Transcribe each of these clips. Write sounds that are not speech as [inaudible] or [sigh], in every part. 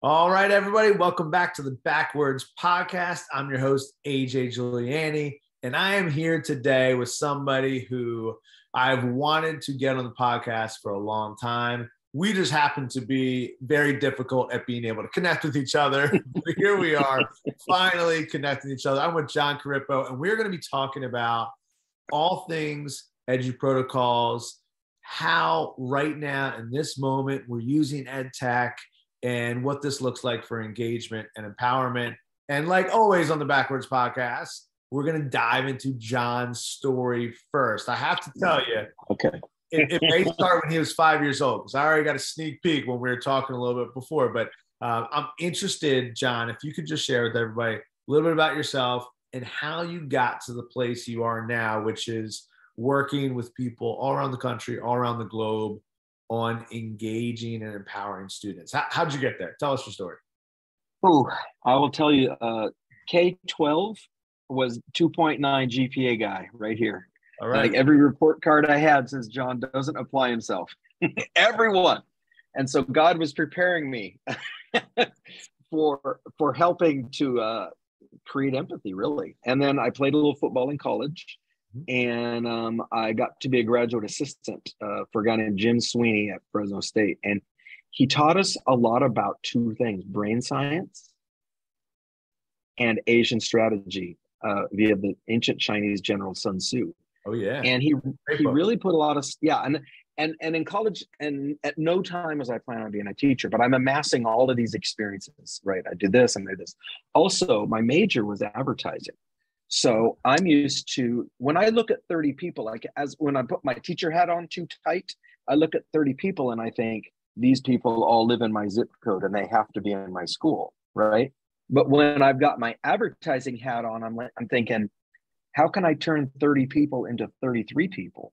All right, everybody, welcome back to the Backwards Podcast. I'm your host, AJ Juliani, and I am here today with somebody who I've wanted to get on the podcast for a long time. We just happen to be very difficult at being able to connect with each other. [laughs] but here we are, finally connecting each other. I'm with Jon Corippo, and we're going to be talking about all things edu protocols, how right now in this moment we're using ed tech and what this looks like for engagement and empowerment. And like always on the Backwards podcast, we're going to dive into Jon's story first. I have to tell you, okay, it, it may start when he was five years old because I already got a sneak peek when we were talking a little bit before. But uh, I'm interested, John, if you could just share with everybody a little bit about yourself and how you got to the place you are now, which is working with people all around the country, all around the globe on engaging and empowering students. How, how'd you get there? Tell us your story. Oh, I will tell you, uh, K 12 was 2.9 GPA guy right here. All right. Like every report card I had says Jon doesn't apply himself. [laughs] Everyone. And so God was preparing me [laughs] for for helping to uh, create empathy, really. And then I played a little football in college and um, I got to be a graduate assistant uh, for a guy named Jim Sweeney at Fresno State, and he taught us a lot about two things: brain science and Asian strategy uh, via the ancient Chinese general Sun Tzu. Oh yeah, and he he really put a lot of yeah, and and and in college, and at no time was I planning on being a teacher, but I'm amassing all of these experiences. Right, I did this, and I did this. Also, my major was advertising. So I'm used to when I look at 30 people, like as when I put my teacher hat on too tight, I look at 30 people and I think these people all live in my zip code and they have to be in my school, right? But when I've got my advertising hat on, I'm like, I'm thinking, how can I turn 30 people into 33 people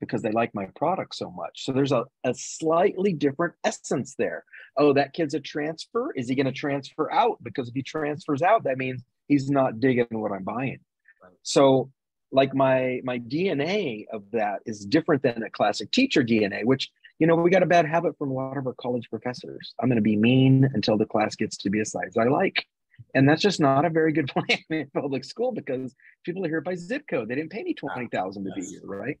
because they like my product so much? So there's a, a slightly different essence there. Oh, that kid's a transfer. Is he going to transfer out? Because if he transfers out, that means he's not digging what I'm buying. So like my my DNA of that is different than a classic teacher DNA, which you know we got a bad habit from a lot of our college professors. I'm going to be mean until the class gets to be a size I like, and that's just not a very good [laughs] plan in public school because people are here by zip code. They didn't pay me ah, twenty thousand to be here, right?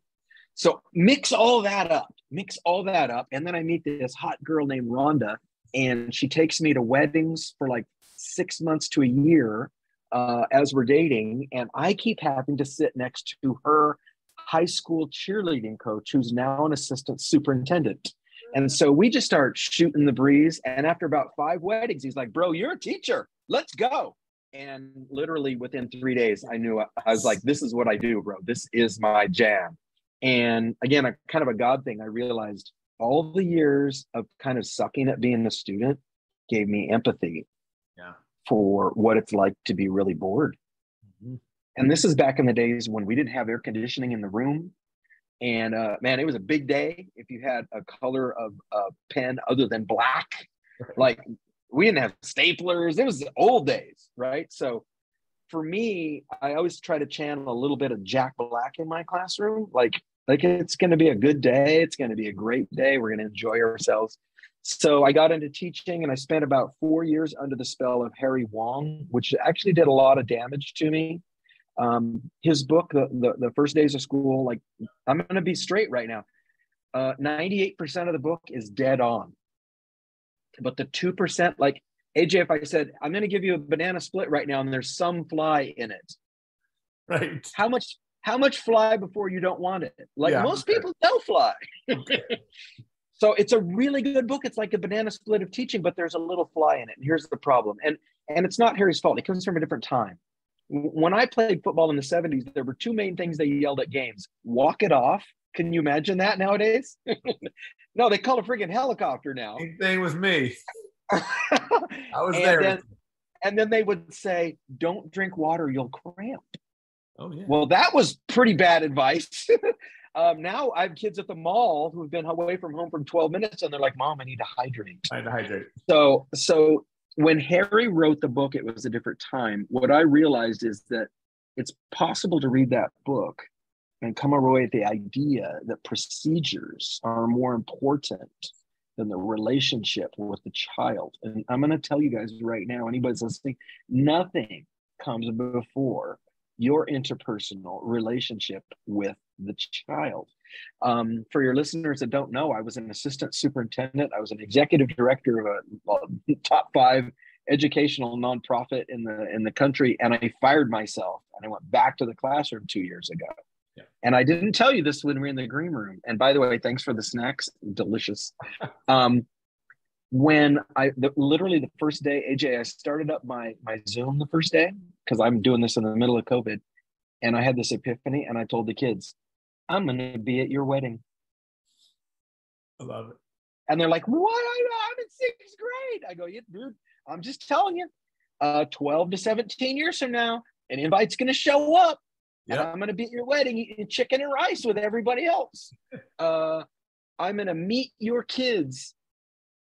So mix all that up, mix all that up, and then I meet this hot girl named Rhonda, and she takes me to weddings for like six months to a year uh, as we're dating, and I keep having to sit next to her high school cheerleading coach, who's now an assistant superintendent. And so we just start shooting the breeze. And after about five weddings, he's like, Bro, you're a teacher. Let's go. And literally within three days, I knew I was like, This is what I do, bro. This is my jam. And again, a kind of a God thing, I realized all the years of kind of sucking at being a student gave me empathy for what it's like to be really bored. Mm-hmm. And this is back in the days when we didn't have air conditioning in the room. And uh, man, it was a big day if you had a color of a pen other than black. [laughs] Like we didn't have staplers. It was old days, right? So for me, I always try to channel a little bit of Jack Black in my classroom. Like, like it's going to be a good day. It's going to be a great day. We're going to enjoy ourselves. So I got into teaching and I spent about four years under the spell of Harry Wong, which actually did a lot of damage to me. Um, his book, the, the, the, First Days of School, like I'm going to be straight right now. Uh, 98% of the book is dead on. But the 2%, like AJ, if I said, I'm going to give you a banana split right now and there's some fly in it. Right. How much how much fly before you don't want it? Like yeah, most people don't fly. [laughs] So it's a really good book. It's like a banana split of teaching, but there's a little fly in it. And here's the problem. And and it's not Harry's fault. It comes from a different time. When I played football in the 70s, there were two main things they yelled at games. Walk it off. Can you imagine that nowadays? [laughs] no, they call a friggin' helicopter now. Same thing with me. [laughs] I was and there. Then, and then they would say, don't drink water, you'll cramp. Oh, yeah. Well, that was pretty bad advice. [laughs] Um, now I have kids at the mall who've been away from home for 12 minutes and they're like, Mom, I need to hydrate. I need to hydrate. So, so when Harry wrote the book, it was a different time. What I realized is that it's possible to read that book and come away with the idea that procedures are more important than the relationship with the child. And I'm going to tell you guys right now, anybody's listening, nothing comes before your interpersonal relationship with the child. Um, for your listeners that don't know, I was an assistant superintendent. I was an executive director of a, a top five educational nonprofit in the in the country, and I fired myself and I went back to the classroom two years ago. Yeah. And I didn't tell you this when we were in the green room. And by the way, thanks for the snacks, delicious. [laughs] um, when I the, literally the first day, AJ, I started up my my Zoom the first day because I'm doing this in the middle of COVID, and I had this epiphany, and I told the kids, "I'm going to be at your wedding." I love it. And they're like, "What? I'm in sixth grade." I go, "Yeah, dude, I'm just telling you. Uh, 12 to 17 years from now, an invite's going to show up. Yep. And I'm going to be at your wedding eating chicken and rice with everybody else. [laughs] Uh, I'm going to meet your kids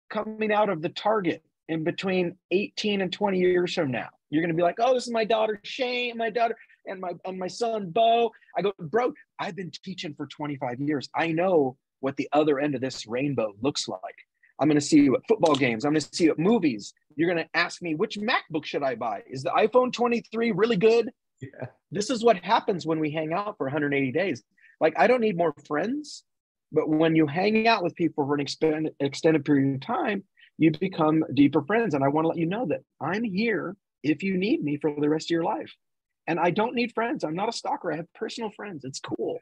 coming out of the Target in between 18 and 20 years from now. You're going to be like, oh, this is my daughter Shane, my daughter, and my and my son Bo. I go, bro, I've been teaching for 25 years. I know what the other end of this rainbow looks like. I'm going to see you at football games. I'm going to see you at movies. You're going to ask me which MacBook should I buy? Is the iPhone 23 really good? Yeah. This is what happens when we hang out for 180 days. Like I don't need more friends, but when you hang out with people for an extended, extended period of time, you become deeper friends. And I want to let you know that I'm here if you need me for the rest of your life. And I don't need friends. I'm not a stalker. I have personal friends. It's cool.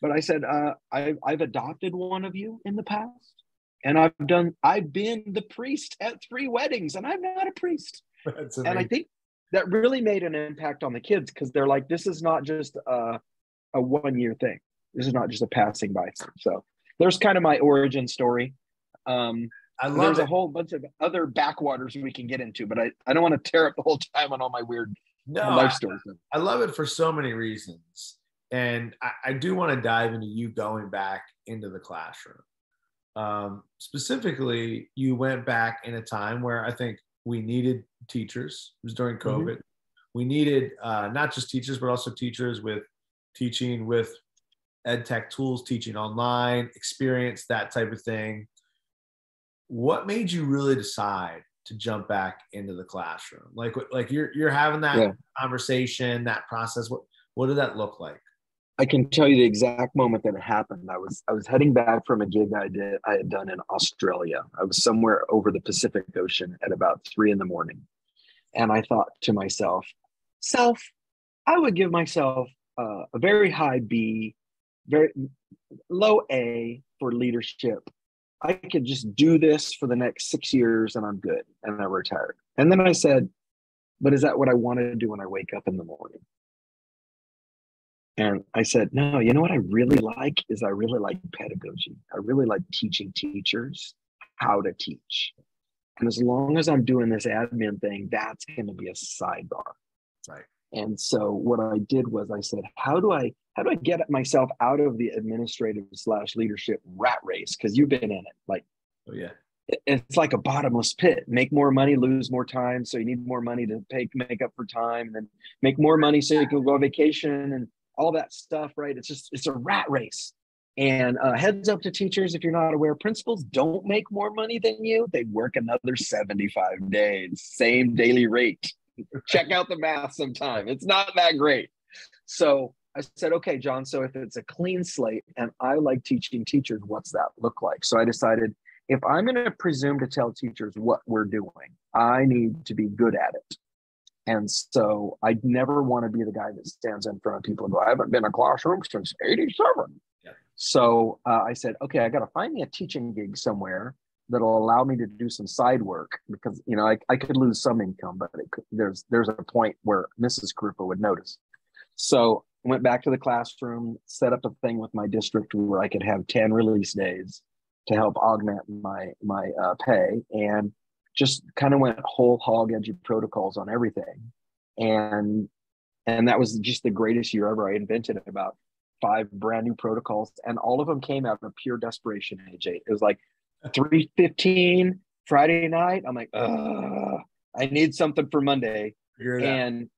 But I said, uh, I, I've adopted one of you in the past. And I've done, I've been the priest at three weddings, and I'm not a priest. [laughs] and I think that really made an impact on the kids because they're like, this is not just a, a one year thing. This is not just a passing by. So there's kind of my origin story. Um, I love there's it. a whole bunch of other backwaters we can get into, but I, I don't want to tear up the whole [laughs] time on all my weird no, life stories. I, I love it for so many reasons. And I, I do want to dive into you going back into the classroom. Um, specifically, you went back in a time where I think we needed teachers. It was during mm-hmm. COVID. Mm-hmm. We needed uh, not just teachers, but also teachers with teaching with ed tech tools, teaching online, experience, that type of thing. What made you really decide to jump back into the classroom? Like, like you're you're having that yeah. conversation, that process. What what did that look like? I can tell you the exact moment that it happened. I was I was heading back from a gig I did I had done in Australia. I was somewhere over the Pacific Ocean at about three in the morning, and I thought to myself, "Self, I would give myself uh, a very high B, very low A for leadership. I could just do this for the next six years and I'm good, and I retired." And then I said, "But is that what I want to do when I wake up in the morning?" And I said, no, you know what I really like is I really like pedagogy. I really like teaching teachers how to teach. And as long as I'm doing this admin thing, that's going to be a sidebar. Right. And so what I did was I said, how do I how do I get myself out of the administrative slash leadership rat race? Because you've been in it. Like, oh yeah, it's like a bottomless pit. Make more money, lose more time. So you need more money to pay make up for time, and then make more money so you can go on vacation and all that stuff, right? It's just it's a rat race. And uh, heads up to teachers, if you're not aware, principals don't make more money than you. They work another 75 days, same daily rate. [laughs] Check out the math sometime. It's not that great. So I said, okay, Jon, so if it's a clean slate and I like teaching teachers, what's that look like? So I decided if I'm going to presume to tell teachers what we're doing, I need to be good at it. And so I never want to be the guy that stands in front of people and go, I haven't been in a classroom since 87. Yeah. So uh, I said, okay, I got to find me a teaching gig somewhere that'll allow me to do some side work because, you know, I, I could lose some income, but could, there's, there's a point where Mrs. Corippo would notice. So I went back to the classroom, set up a thing with my district where I could have 10 release days to help augment my, my uh, pay. And just kind of went whole hog edgy protocols on everything. And and that was just the greatest year ever. I invented about five brand new protocols, and all of them came out of pure desperation. AJ, it was like three fifteen Friday night. I'm like, I need something for Monday. And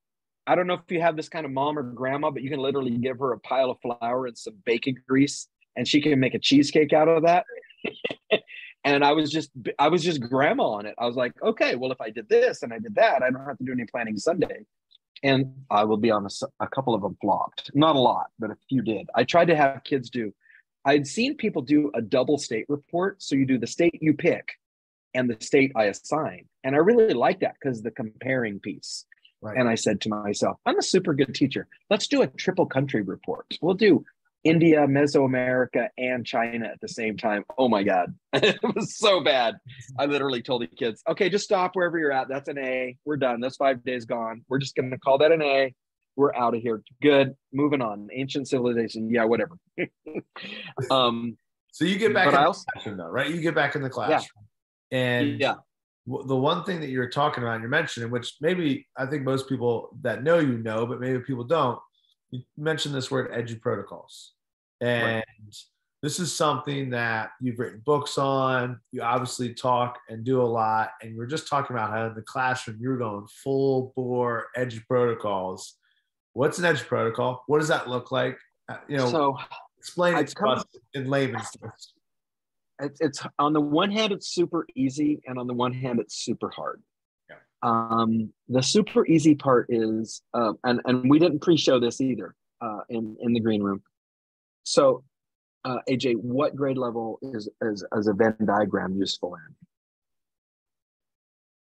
I don't know if you have this kind of mom or grandma, but you can literally give her a pile of flour and some bacon grease, and she can make a cheesecake out of that. [laughs] and I was just I was just grandma on it. I was like, okay, well, if I did this and I did that, I don't have to do any planning Sunday. And I will be honest, a couple of them flopped. Not a lot, but a few did. I tried to have kids do. I'd seen people do a double state report. So you do the state you pick and the state I assign. And I really like that because the comparing piece. Right. And I said to myself, I'm a super good teacher. Let's do a triple country report. We'll do India, Mesoamerica, and China at the same time. Oh my God. [laughs] it was so bad. I literally told the kids, okay, just stop wherever you're at. That's an A. We're done. That's five days gone. We're just going to call that an A. We're out of here. Good. Moving on. Ancient civilization. Yeah, whatever. [laughs] um, so you get back in the classroom though, right? You get back in the classroom. Yeah. And yeah. The one thing that you're talking about, you're mentioning, which maybe I think most people that know you know, but maybe people don't, you mentioned this word edu protocols. And right. this is something that you've written books on. You obviously talk and do a lot. And you are just talking about how in the classroom you're going full bore edu protocols. What's an EduProtocol? What does that look like? Uh, you know, so explain it to us in layman's terms. It's, it's on the one hand, it's super easy, and on the one hand, it's super hard. Um, the super easy part is, uh, and and we didn't pre-show this either uh, in in the green room. So, uh, AJ, what grade level is is as a Venn diagram useful in?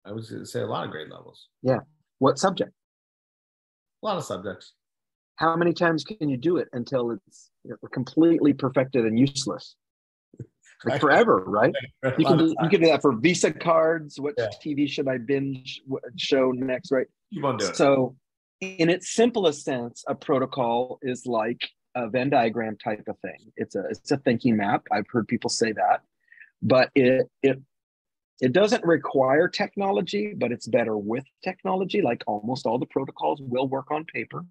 I was going to say a lot of grade levels. Yeah. What subject? A lot of subjects. How many times can you do it until it's completely perfected and useless? like forever, right? You can do, you can do that for Visa cards. What yeah. TV should I binge show next, right? You won't do it. So, in its simplest sense, a protocol is like a Venn diagram type of thing. It's a it's a thinking map. I've heard people say that, but it it it doesn't require technology, but it's better with technology. Like almost all the protocols will work on paper.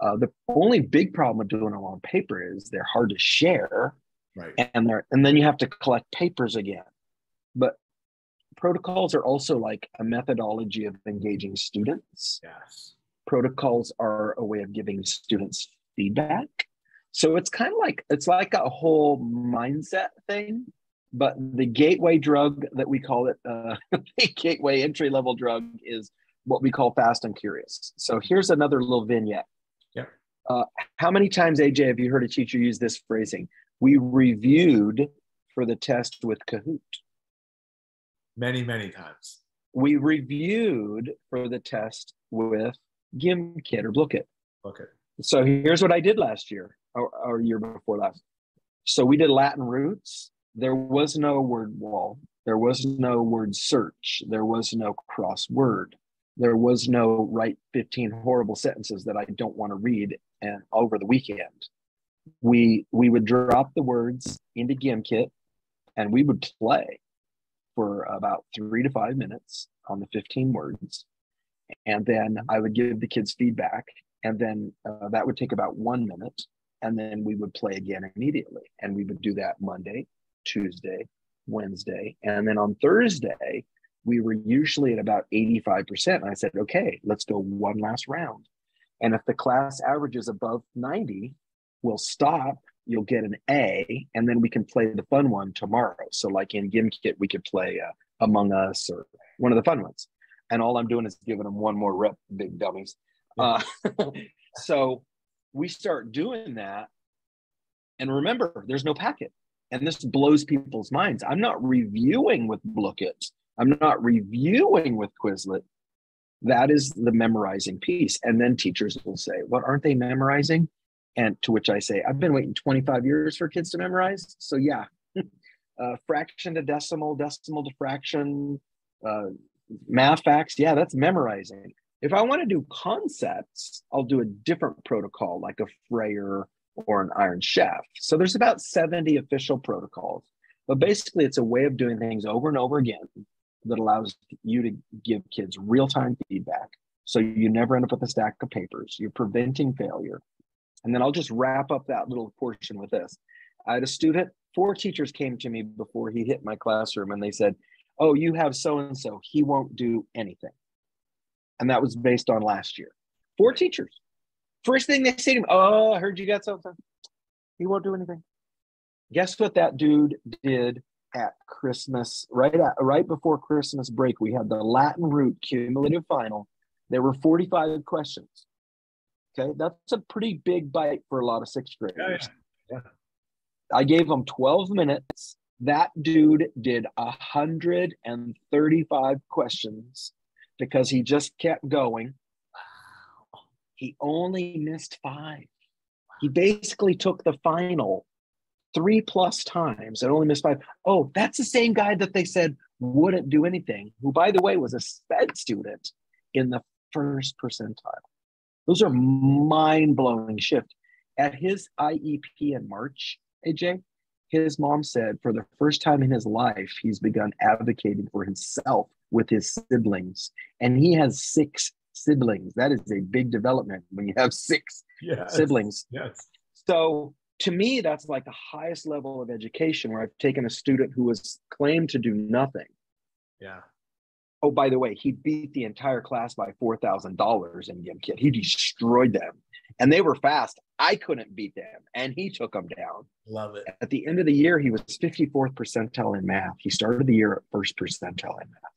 Uh, the only big problem with doing them on paper is they're hard to share Right. And there, and then you have to collect papers again. But protocols are also like a methodology of engaging students. Yes. Protocols are a way of giving students feedback. So it's kind of like it's like a whole mindset thing. But the gateway drug that we call it, uh, [laughs] the gateway entry level drug, is what we call fast and curious. So here's another little vignette. Yeah. Uh, how many times, AJ, have you heard a teacher use this phrasing? we reviewed for the test with Kahoot. Many, many times. We reviewed for the test with Gimkit or Blooket. Okay. So here's what I did last year or, or year before last. So we did Latin roots. There was no word wall. There was no word search. There was no crossword. There was no write 15 horrible sentences that I don't want to read and over the weekend we we would drop the words into Gimkit and we would play for about three to five minutes on the 15 words. And then I would give the kids feedback. And then uh, that would take about one minute. And then we would play again immediately. And we would do that Monday, Tuesday, Wednesday. And then on Thursday, we were usually at about 85%. And I said, okay, let's go one last round. And if the class average is above 90, we'll stop you'll get an A, and then we can play the fun one tomorrow. So, like in Gimkit, we could play uh, Among Us or one of the fun ones. And all I'm doing is giving them one more rep, big dummies. Uh, [laughs] so we start doing that. And remember, there's no packet. And this blows people's minds. I'm not reviewing with Blooket. I'm not reviewing with Quizlet. That is the memorizing piece. And then teachers will say, What aren't they memorizing? And to which I say, I've been waiting 25 years for kids to memorize. So yeah, [laughs] uh, fraction to decimal, decimal to fraction, uh, math facts. Yeah, that's memorizing. If I want to do concepts, I'll do a different protocol like a Frayer or an Iron Chef. So there's about 70 official protocols. But basically, it's a way of doing things over and over again that allows you to give kids real time feedback. So you never end up with a stack of papers. You're preventing failure. And then I'll just wrap up that little portion with this. I had a student, four teachers came to me before he hit my classroom and they said, Oh, you have so and so, he won't do anything. And that was based on last year. Four teachers. First thing they say to me, Oh, I heard you got something. He won't do anything. Guess what that dude did at Christmas, right at right before Christmas break, we had the Latin root cumulative final. There were 45 questions. Okay, that's a pretty big bite for a lot of sixth graders. Yeah, yeah. I gave them 12 minutes. That dude did 135 questions because he just kept going. He only missed five. He basically took the final three plus times and only missed five. Oh, that's the same guy that they said wouldn't do anything, who, by the way, was a sped student in the first percentile. Those are mind blowing shift. At his IEP in March, AJ, his mom said for the first time in his life, he's begun advocating for himself with his siblings. And he has six siblings. That is a big development when you have six yes. siblings. Yes. So to me, that's like the highest level of education where I've taken a student who was claimed to do nothing. Yeah. Oh, by the way, he beat the entire class by four thousand dollars in Kit. He destroyed them, and they were fast. I couldn't beat them, and he took them down. Love it. At the end of the year, he was fifty fourth percentile in math. He started the year at first percentile in math.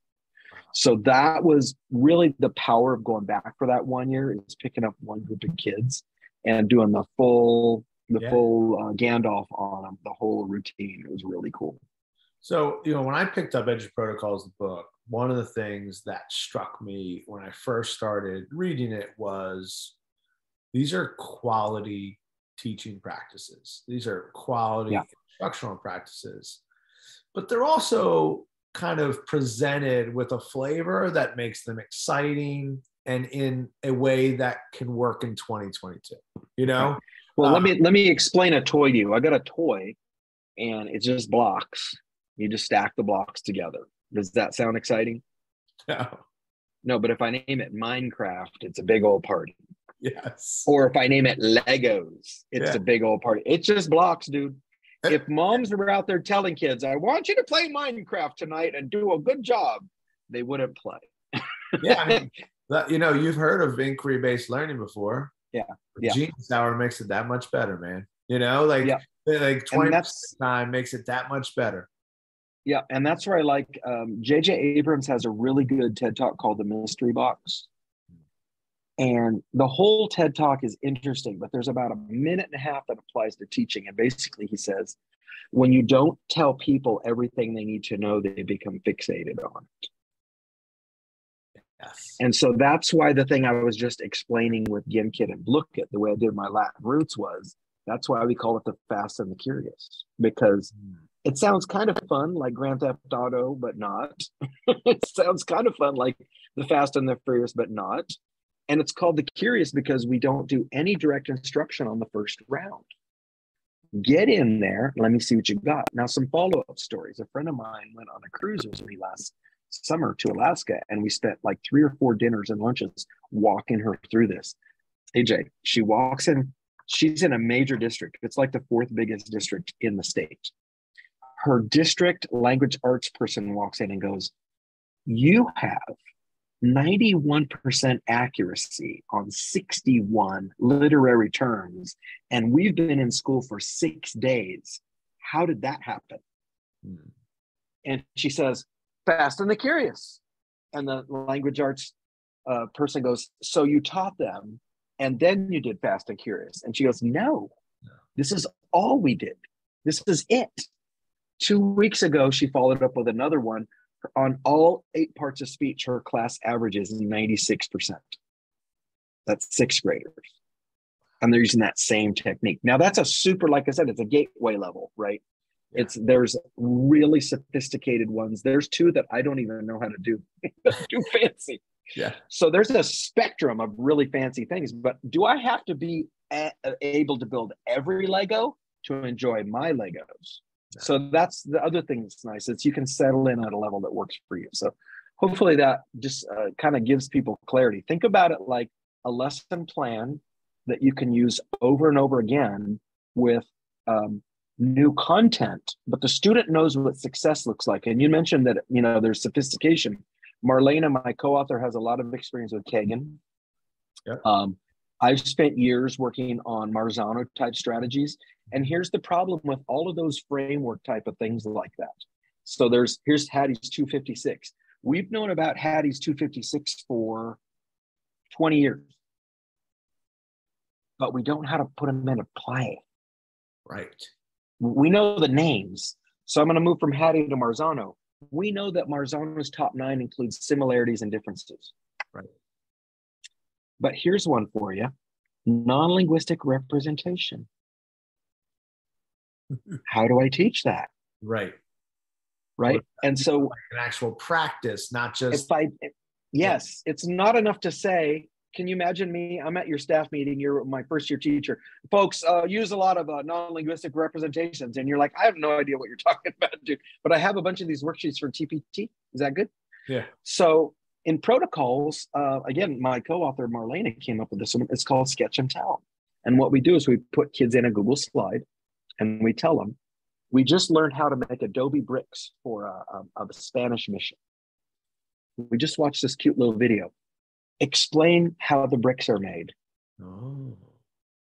So that was really the power of going back for that one year is picking up one group of kids and doing the full the yeah. full uh, Gandalf on them, the whole routine. It was really cool. So you know, when I picked up Eduprotocols, the book, one of the things that struck me when I first started reading it was these are quality teaching practices. These are quality yeah. instructional practices, but they're also kind of presented with a flavor that makes them exciting and in a way that can work in 2022 you know? Well let um, me let me explain a toy to you. I got a toy and it's just blocks. You just stack the blocks together. Does that sound exciting? No. No but if i name it minecraft it's a big old party. Yes. Or if i name it legos it's yeah. a big old party. It's just blocks dude if [laughs] moms were out there telling kids, I want you to play Minecraft tonight and do a good job, they wouldn't play. [laughs] yeah. I mean, you know, you've heard of inquiry based learning before. Yeah. yeah. Genius Hour makes it that much better, man. You know, like, yeah. like 20 time makes it that much better. Yeah. And that's where I like um, JJ Abrams has a really good TED talk called The Mystery Box. And the whole TED talk is interesting, but there's about a minute and a half that applies to teaching. And basically, he says, when you don't tell people everything they need to know, they become fixated on it. Yes. And so that's why the thing I was just explaining with Gimkit and Blooket, the way I did my Latin roots was that's why we call it the fast and the curious, because mm. it sounds kind of fun like Grand Theft Auto, but not. [laughs] it sounds kind of fun like the fast and the furious, but not. And it's called the curious because we don't do any direct instruction on the first round. Get in there. Let me see what you got. Now, some follow up stories. A friend of mine went on a cruise with me last summer to Alaska, and we spent like three or four dinners and lunches walking her through this. AJ, she walks in, she's in a major district. It's like the fourth biggest district in the state. Her district language arts person walks in and goes, You have 91% accuracy on 61 literary terms, and we've been in school for six days. How did that happen? Hmm. And she says, Fast and the Curious. And the language arts uh, person goes, So you taught them, and then you did Fast and Curious. And she goes, No, this is all we did. This is it. Two weeks ago, she followed up with another one on all eight parts of speech, her class averages is 96%. That's sixth graders. And they're using that same technique. Now that's a super, like I said, it's a gateway level, right? Yeah. It's there's really sophisticated ones. There's two that I don't even know how to do, [laughs] too fancy. Yeah. So there's a spectrum of really fancy things, but do I have to be a- able to build every Lego to enjoy my Legos? So that's the other thing that's nice. It's you can settle in at a level that works for you. So hopefully that just uh, kind of gives people clarity. Think about it like a lesson plan that you can use over and over again with um, new content, but the student knows what success looks like. And you mentioned that you know there's sophistication. Marlena, my co-author, has a lot of experience with Kagan. Yeah. Um, I've spent years working on Marzano type strategies. And here's the problem with all of those framework type of things like that So there's here's Hattie's 256. We've known about Hattie's 256 for 20 years, but we don't know how to put them into play. Right. We know the names. So I'm going to move from Hattie to Marzano. We know that Marzano's top nine includes similarities and differences. Right. But here's one for you non linguistic representation. How do I teach that? Right. Right. And so, an actual practice, not just. if I, yes, it's not enough to say, can you imagine me? I'm at your staff meeting. You're my first year teacher. Folks uh, use a lot of uh, non linguistic representations. And you're like, I have no idea what you're [laughs] talking about, dude. But I have a bunch of these worksheets for TPT. Is that good? Yeah. So in protocols, uh, again, my co-author Marlena came up with this one. It's called Sketch and Tell. And what we do is we put kids in a Google slide, and we tell them, we just learned how to make Adobe bricks for a, a, a Spanish mission. We just watched this cute little video. Explain how the bricks are made. Oh.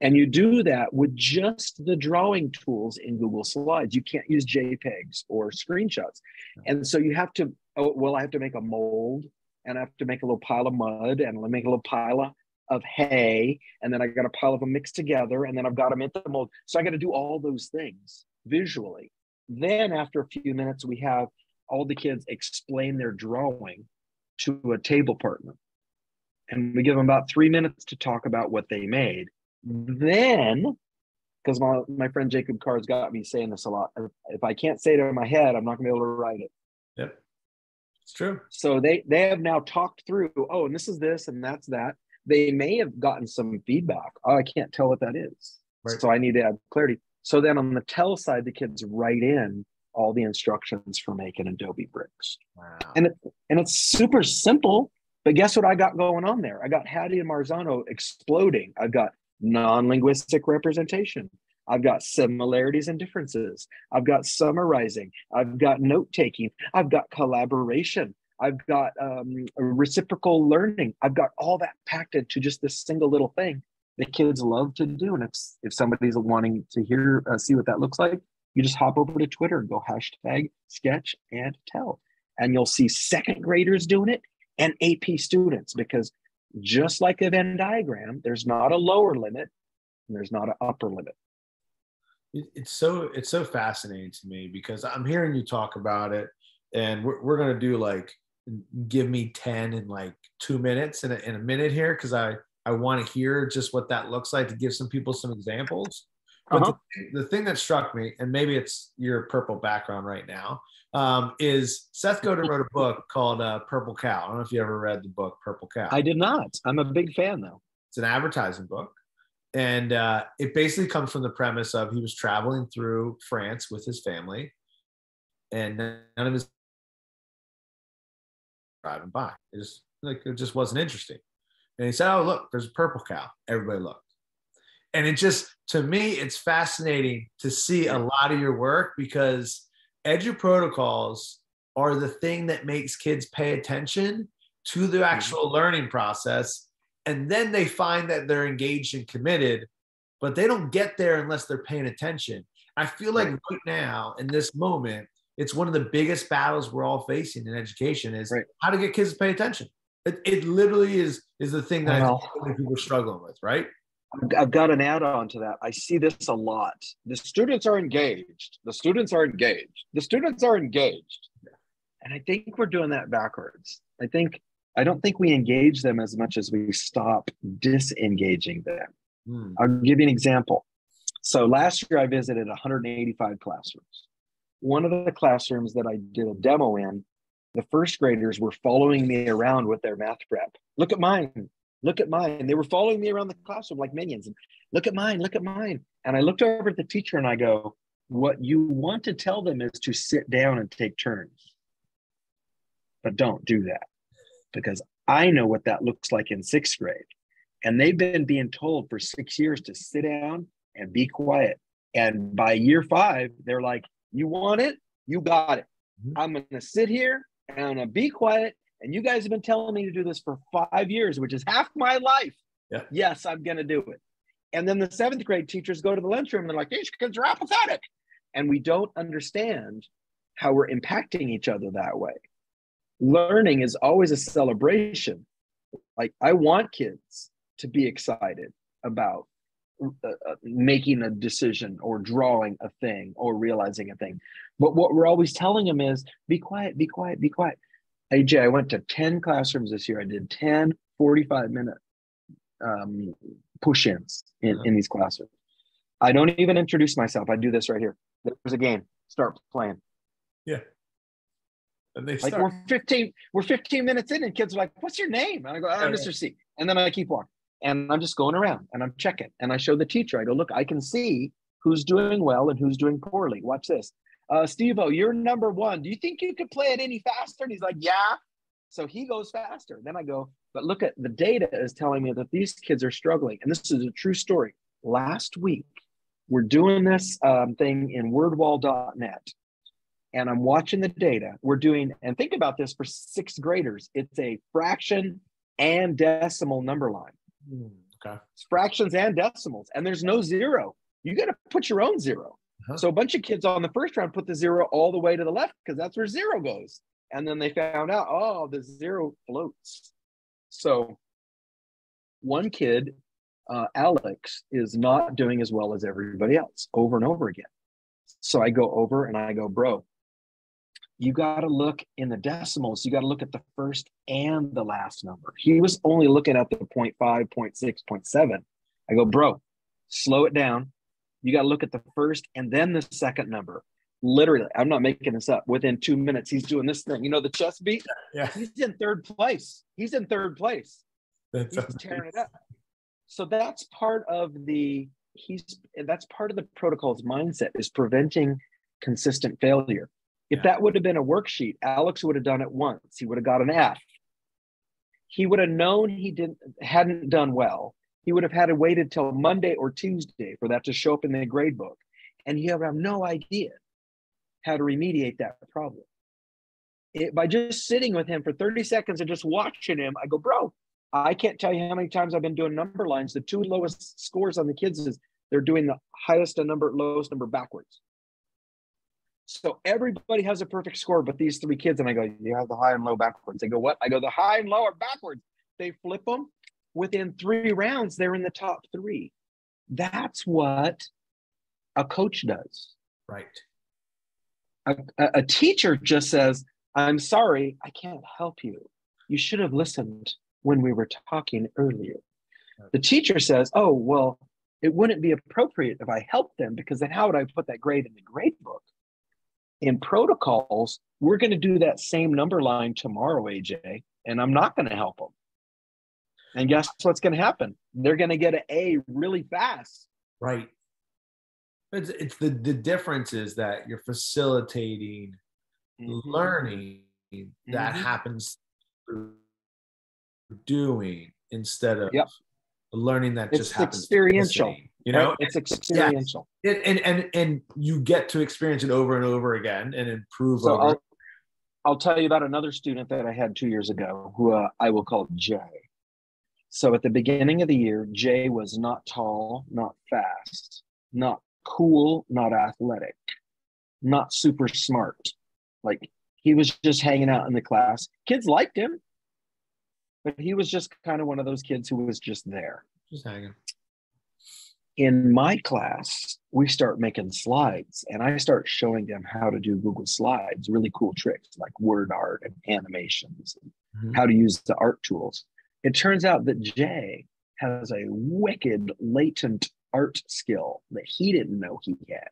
And you do that with just the drawing tools in Google Slides. You can't use JPEGs or screenshots. And so you have to, oh, well, I have to make a mold and I have to make a little pile of mud and make a little pile of, of hay. And then I got a pile of them mixed together and then I've got them in the mold. So I got to do all those things visually. Then after a few minutes, we have all the kids explain their drawing to a table partner. And we give them about three minutes to talk about what they made. Then, because my, my friend Jacob Carr's got me saying this a lot, if I can't say it in my head, I'm not gonna be able to write it. Yep. It's true. So they they have now talked through, oh, and this is this and that's that. They may have gotten some feedback. Oh, I can't tell what that is. Right. So I need to add clarity. So then on the tell side, the kids write in all the instructions for making Adobe bricks. Wow. And it, and it's super simple. But guess what I got going on there? I got Hattie and Marzano exploding. I've got non-linguistic representation. I've got similarities and differences. I've got summarizing. I've got note taking. I've got collaboration. I've got um, reciprocal learning. I've got all that packed into just this single little thing that kids love to do. And if, if somebody's wanting to hear, uh, see what that looks like, you just hop over to Twitter and go hashtag sketch and tell. And you'll see second graders doing it and AP students because just like a Venn diagram, there's not a lower limit and there's not an upper limit. It's so it's so fascinating to me because I'm hearing you talk about it, and we're, we're gonna do like give me 10 in like two minutes in a, in a minute here because I I want to hear just what that looks like to give some people some examples. But Uh-huh. the, the thing that struck me, and maybe it's your purple background right now, um, is Seth Godin wrote a book called uh, Purple Cow. I don't know if you ever read the book Purple Cow. I did not. I'm a big fan though. It's an advertising book. And uh, it basically comes from the premise of he was traveling through France with his family, and none of his driving by. It just like it just wasn't interesting. And he said, "Oh, look, there's a purple cow." Everybody looked, and it just to me, it's fascinating to see a lot of your work because edu protocols are the thing that makes kids pay attention to the mm-hmm. actual learning process and then they find that they're engaged and committed but they don't get there unless they're paying attention i feel like Right. right now in this moment it's one of the biggest battles we're all facing in education is Right. how to get kids to pay attention it, it literally is is the thing that I think many people are struggling with right I've- got an add on to that. I see this a lot. The students are engaged. The students are engaged. The students are engaged. And I think we're doing that backwards. I think, I don't think we engage them as much as we stop disengaging them. Hmm. I'll give you an example. So last year I visited 185 classrooms. One of the classrooms that I did a demo in, the first graders were following me around with their math prep. Look at mine. Look at mine. They were following me around the classroom like minions. And look at mine. Look at mine. And I looked over at the teacher and I go, what you want to tell them is to sit down and take turns. But don't do that because I know what that looks like in sixth grade. And they've been being told for six years to sit down and be quiet. And by year five, they're like, You want it? You got it. Mhm. I'm going to sit here and I'm going to be quiet. And you guys have been telling me to do this for five years, which is half my life. Yeah. Yes, I'm going to do it. And then the seventh grade teachers go to the lunchroom and they're like, These kids are apathetic. And we don't understand how we're impacting each other that way. Learning is always a celebration. Like, I want kids to be excited about uh, uh, making a decision or drawing a thing or realizing a thing. But what we're always telling them is be quiet, be quiet, be quiet. AJ, I went to 10 classrooms this year. I did 10 45 minute um, push ins in, uh-huh. in these classrooms. I don't even introduce myself. I do this right here. There's a game. Start playing. Yeah. And they start. we're 15, we're 15 minutes in, and kids are like, What's your name? And I go, oh, Mr. C. And then I keep walking. And I'm just going around and I'm checking. And I show the teacher, I go, Look, I can see who's doing well and who's doing poorly. Watch this. Uh, Steve O, you're number one. Do you think you could play it any faster? And he's like, Yeah. So he goes faster. Then I go, But look at the data is telling me that these kids are struggling. And this is a true story. Last week, we're doing this um, thing in wordwall.net and I'm watching the data. We're doing, and think about this for sixth graders, it's a fraction and decimal number line. Hmm, okay. It's fractions and decimals, and there's no zero. You got to put your own 0 uh-huh. So a bunch of kids on the first round put the zero all the way to the left because that's where zero goes. And then they found out, oh, the zero floats. So one kid, uh, Alex, is not doing as well as everybody else over and over again. So I go over and I go, bro, you got to look in the decimals. You got to look at the first and the last number. He was only looking at the 0.5, 0.6, 0.7. I go, bro, slow it down. You got to look at the first and then the second number. Literally, I'm not making this up. Within two minutes, he's doing this thing. You know, the chest beat? Yeah. He's in third place. He's in third place. That's he's tearing it up. So that's part of the he's that's part of the protocol's mindset is preventing consistent failure. If yeah. that would have been a worksheet, Alex would have done it once. He would have got an F. He would have known he didn't hadn't done well. He would have had to waited till Monday or Tuesday for that to show up in the grade book. And he would have no idea how to remediate that problem. It, by just sitting with him for 30 seconds and just watching him, I go, bro, I can't tell you how many times I've been doing number lines. The two lowest scores on the kids is they're doing the highest number lowest number backwards. So everybody has a perfect score, but these three kids, and I go, you have the high and low backwards. They go, what? I go, the high and low are backwards. They flip them. Within three rounds, they're in the top three. That's what a coach does. Right. A, a, teacher just says, I'm sorry, I can't help you. You should have listened when we were talking earlier. The teacher says, Oh, well, it wouldn't be appropriate if I helped them because then how would I put that grade in the grade book? In protocols, we're going to do that same number line tomorrow, AJ, and I'm not going to help them. And guess what's going to happen? They're going to get an A really fast. Right. It's, it's the, the difference is that you're facilitating mm-hmm. learning that mm-hmm. happens through doing instead of yep. learning that it's just happens experiential you know it's experiential. Yeah. and, and and you get to experience it over and over again and improve so over. I'll, I'll tell you about another student that i had two years ago who uh, i will call jay. So at the beginning of the year jay was not tall not fast not cool not athletic not super smart. Like he was just hanging out in the class. Kids liked him but he was just kind of one of those kids who was just there. Just hanging in my class, we start making slides and I start showing them how to do Google Slides, really cool tricks like word art and animations, and mm-hmm. how to use the art tools. It turns out that Jay has a wicked latent art skill that he didn't know he had.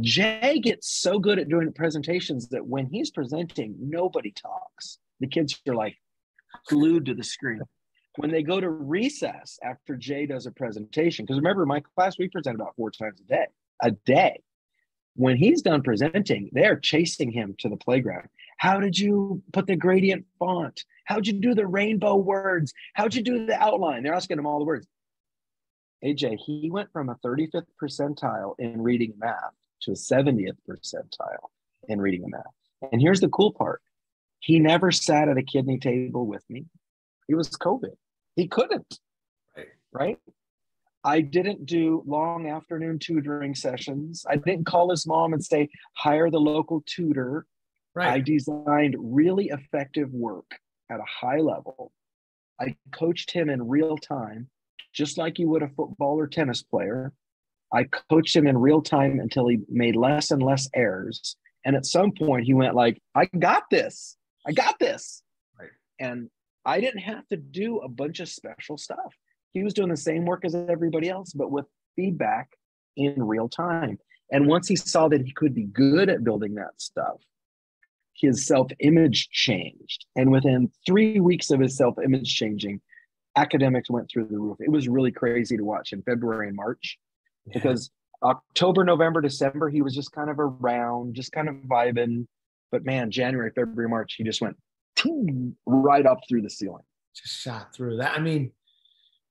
Jay gets so good at doing presentations that when he's presenting, nobody talks. The kids are like glued to the screen when they go to recess after Jay does a presentation, because remember, my class, we present about four times a day, a day. When he's done presenting, they're chasing him to the playground. How did you put the gradient font? How'd you do the rainbow words? How'd you do the outline? They're asking him all the words. AJ, he went from a 35th percentile in reading math to a 70th percentile in reading math. And here's the cool part he never sat at a kidney table with me. It was COVID. He couldn't. Right. Right. I didn't do long afternoon tutoring sessions. I didn't call his mom and say, hire the local tutor. Right. I designed really effective work at a high level. I coached him in real time, just like you would a football or tennis player. I coached him in real time until he made less and less errors. And at some point he went like, I got this. I got this. Right. And I didn't have to do a bunch of special stuff. He was doing the same work as everybody else, but with feedback in real time. And once he saw that he could be good at building that stuff, his self image changed. And within three weeks of his self image changing, academics went through the roof. It was really crazy to watch in February and March yeah. because October, November, December, he was just kind of around, just kind of vibing. But man, January, February, March, he just went right up through the ceiling. Just shot through that. I mean,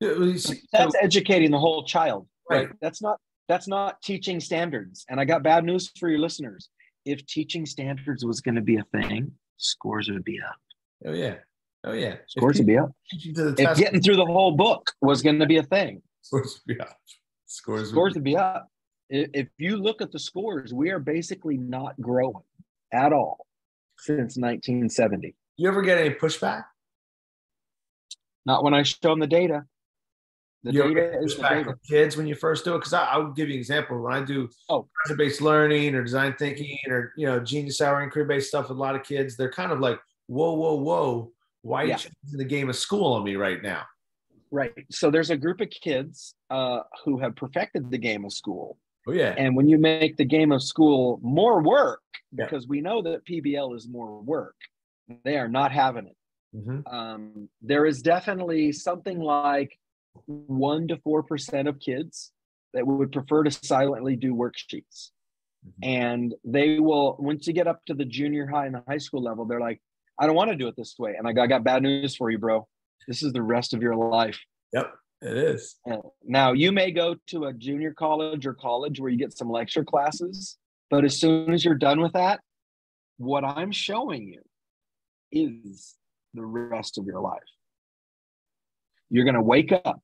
was, that's so, educating the whole child, right? right? That's not that's not teaching standards. And I got bad news for your listeners. If teaching standards was going to be a thing, scores would be up. Oh yeah, oh yeah, scores would be up. If getting through the whole book was going to be a thing, scores would be up. Scores, scores would be up. If you look at the scores, we are basically not growing at all since 1970. You ever get any pushback? Not when I show them the data. The you data is the data. kids when you first do it. Because I'll give you an example. When I do oh. based learning or design thinking or you know genius hour and career based stuff with a lot of kids, they're kind of like, whoa, whoa, whoa, why yeah. are you changing the game of school on me right now? Right. So there's a group of kids uh, who have perfected the game of school. Oh yeah. And when you make the game of school more work, yeah. because we know that PBL is more work, they are not having it. Mm-hmm. Um, there is definitely something like one to four percent of kids that would prefer to silently do worksheets. Mm-hmm. And they will, once you get up to the junior high and the high school level, they're like, I don't want to do it this way. And I got, I got bad news for you, bro. This is the rest of your life. Yep, it is. Now, you may go to a junior college or college where you get some lecture classes, but as soon as you're done with that, what I'm showing you is the rest of your life. You're going to wake up.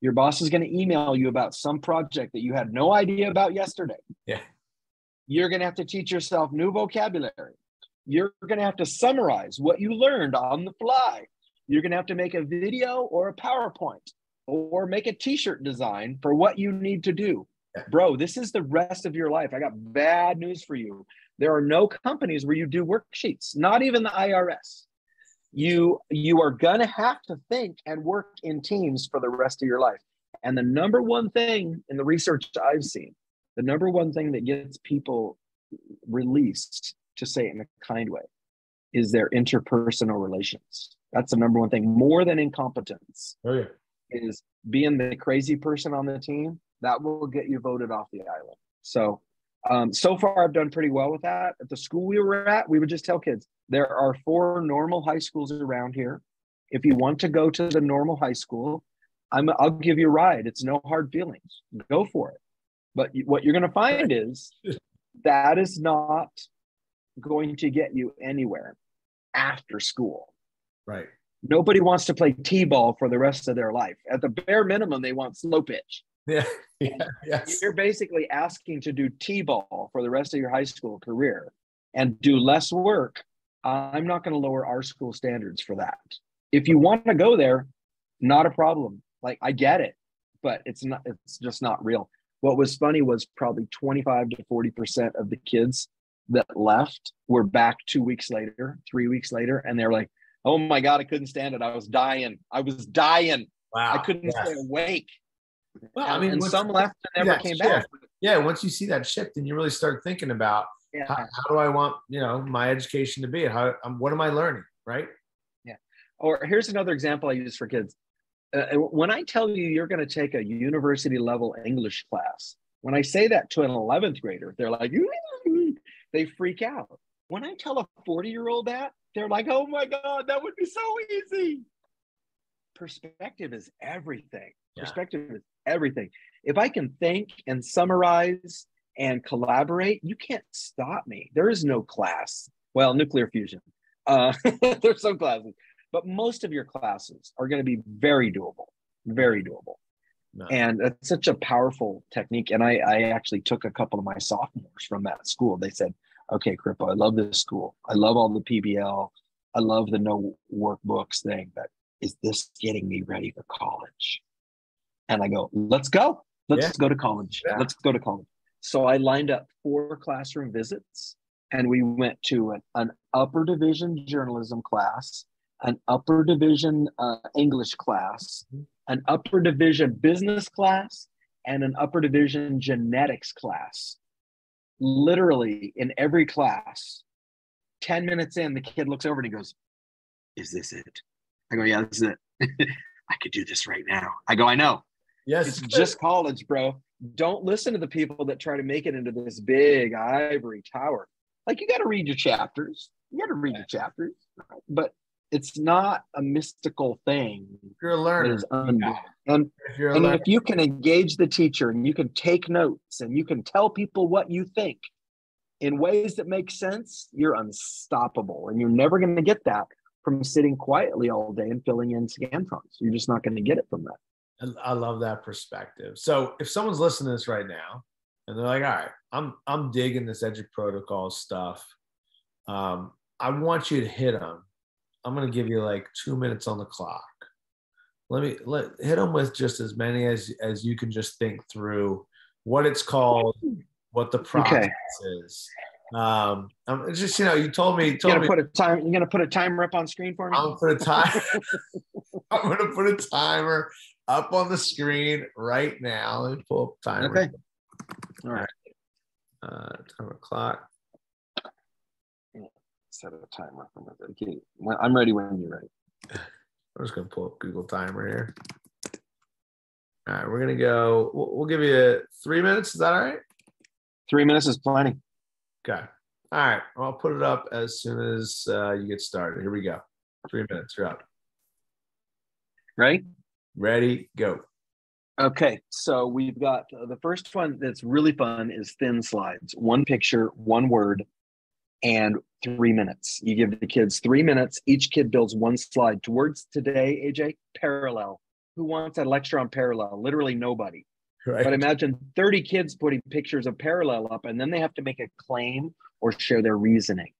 Your boss is going to email you about some project that you had no idea about yesterday. Yeah. You're going to have to teach yourself new vocabulary. You're going to have to summarize what you learned on the fly. You're going to have to make a video or a PowerPoint or make a t shirt design for what you need to do. Bro, this is the rest of your life. I got bad news for you. There are no companies where you do worksheets, not even the IRS you you are going to have to think and work in teams for the rest of your life. And the number one thing in the research i've seen the number one thing that gets people released to say it in a kind way is their interpersonal relations. That's the number one thing more than incompetence. Oh yeah. Is being the crazy person on the team that will get you voted off the island. So um, so far i've done pretty well with that at the school we were at we would just tell kids there are four normal high schools around here. If you want to go to the normal high school, I'm, I'll give you a ride. It's no hard feelings. Go for it. But what you're going to find is [laughs] that is not going to get you anywhere after school. Right. Nobody wants to play t-ball for the rest of their life. At the bare minimum, they want slow pitch. Yeah. [laughs] yeah. Yes. You're basically asking to do t-ball for the rest of your high school career and do less work I'm not going to lower our school standards for that. If you want to go there, not a problem. Like I get it, but it's not, it's just not real. What was funny was probably 25 to 40% of the kids that left were back two weeks later, three weeks later, and they're like, oh my God, I couldn't stand it. I was dying. I was dying. Wow. I couldn't stay awake. Well, I mean, and some left and never came back. Yeah, once you see that shift and you really start thinking about yeah. how, how, do I want you know my education to be? How um, what am I learning? Right. Yeah. Or here's another example I use for kids. Uh, when I tell you you're going to take a university level English class, when I say that to an 11th grader, they're like, [laughs] they freak out. When I tell a 40 year old that, they're like, oh my God, that would be so easy. Perspective is everything. Yeah. Perspective is everything. If I can think and summarize and collaborate, you can't stop me. There is no class. Well, nuclear fusion. Uh, [laughs] there's some classes, but most of your classes are going to be very doable, very doable. No. And it's such a powerful technique. And I, I actually took a couple of my sophomores from that school. They said, okay, Corippo, I love this school. I love all the PBL. I love the no workbooks thing, but is this getting me ready for college? And I go, let's go. Let's yeah. go to college. Yeah. Let's go to college. So I lined up four classroom visits and we went to an, an upper division journalism class, an upper division uh, English class, mm-hmm. an upper division business class, and an upper division genetics class. Literally in every class, 10 minutes in, the kid looks over and he goes, Is this it? I go, Yeah, this is it. [laughs] I could do this right now. I go, I know. Yes. It's just college, bro. Don't listen to the people that try to make it into this big ivory tower. Like you got to read your chapters. You got to read your chapters, but it's not a mystical thing. If you're a learner. Un- yeah. And, if, and learner. if you can engage the teacher and you can take notes and you can tell people what you think in ways that make sense, you're unstoppable. And you're never going to get that from sitting quietly all day and filling in Scantron's. You're just not going to get it from that. I love that perspective. So if someone's listening to this right now and they're like, all right, I'm I'm digging this EduProtocol stuff. Um, I want you to hit them. I'm gonna give you like two minutes on the clock. Let me let hit them with just as many as as you can just think through what it's called, what the process okay. is. Um, I'm just you know, you told me. Told you're gonna me, put a time. You're gonna put a timer up on screen for me. I'm gonna put a time. [laughs] [laughs] I'm gonna put a timer up on the screen right now. Let me pull up timer. Okay. All right. Uh, time o'clock. Set a timer for my I'm ready when you're ready. I'm just gonna pull up Google Timer here. All right, we're gonna go. We'll, we'll give you three minutes. Is that all right? Three minutes is plenty. Okay. All right. I'll put it up as soon as uh, you get started. Here we go. Three minutes. You're up. Ready? Ready. Go. Okay, so we've got uh, the first one that's really fun is thin slides. One picture, one word, and three minutes. You give the kids three minutes. Each kid builds one slide. Towards today, AJ, parallel. Who wants a lecture on parallel? Literally nobody. Right. But imagine 30 kids putting pictures of parallel up, and then they have to make a claim or share their reasoning.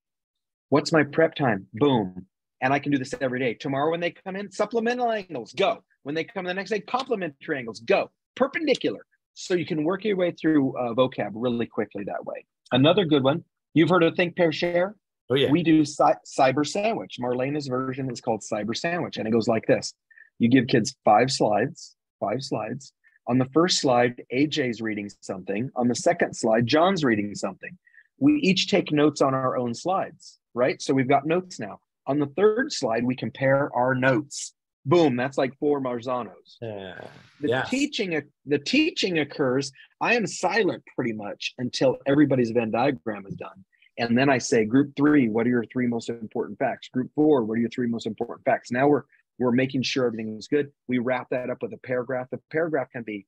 What's my prep time? Boom. And I can do this every day. Tomorrow, when they come in, supplemental angles, go. When they come the next day, complementary angles, go. Perpendicular. So you can work your way through uh, vocab really quickly that way. Another good one, you've heard of Think, Pair, Share? Oh, yeah. We do cy- Cyber Sandwich. Marlena's version is called Cyber Sandwich, and it goes like this You give kids five slides, five slides. On the first slide, AJ's reading something. On the second slide, Jon's reading something. We each take notes on our own slides, right? So we've got notes now. On the third slide, we compare our notes. Boom that's like four marzanos. Yeah. the yes. teaching the teaching occurs i am silent pretty much until everybody's venn diagram is done. And then i say group three what are your three most important facts? Group four what are your three most important facts? Now we're we're making sure everything is good. We wrap that up with a paragraph. The paragraph can be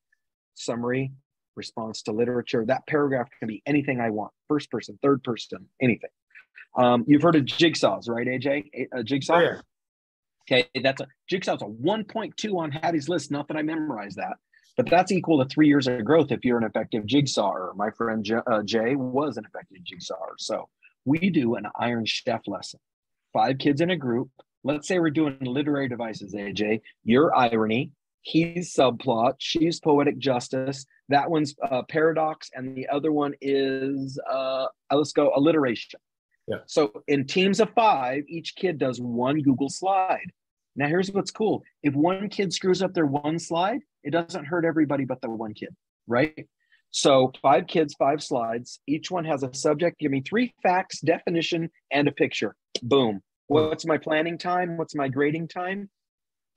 summary response to literature. That paragraph can be anything i want. First person third person anything um, you've heard of jigsaws right aj a jigsaw oh, yeah. Okay, that's a jigsaw's a 1.2 on Hattie's list. Not that I memorized that, but that's equal to three years of growth if you're an effective jigsawer. My friend J- uh, Jay was an effective jigsawer. So we do an Iron Chef lesson. Five kids in a group. Let's say we're doing literary devices, AJ. You're irony, he's subplot, she's poetic justice. That one's uh, paradox, and the other one is uh, let's go alliteration. So in teams of five, each kid does one Google slide. Now, here's what's cool. If one kid screws up their one slide, it doesn't hurt everybody but the one kid, right? So, five kids, five slides. Each one has a subject. Give me three facts, definition, and a picture. Boom. What's my planning time? What's my grading time?